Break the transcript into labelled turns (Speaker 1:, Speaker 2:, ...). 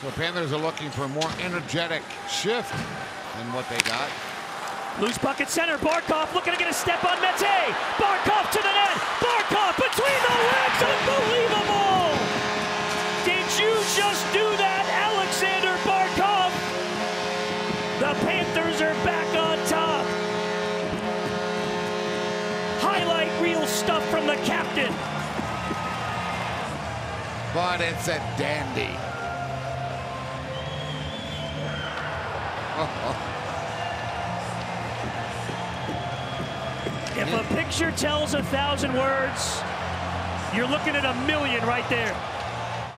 Speaker 1: So Panthers are looking for a more energetic shift than what they got.
Speaker 2: Loose puck at center. Barkov looking to get a step on Mete. Barkov to the net. Barkov between the legs. Unbelievable. Did you just do that, Aleksander Barkov? The Panthers are back on top. Highlight reel stuff from the captain.
Speaker 1: But it's a dandy.
Speaker 2: If a picture tells a thousand words, you're looking at a million right there.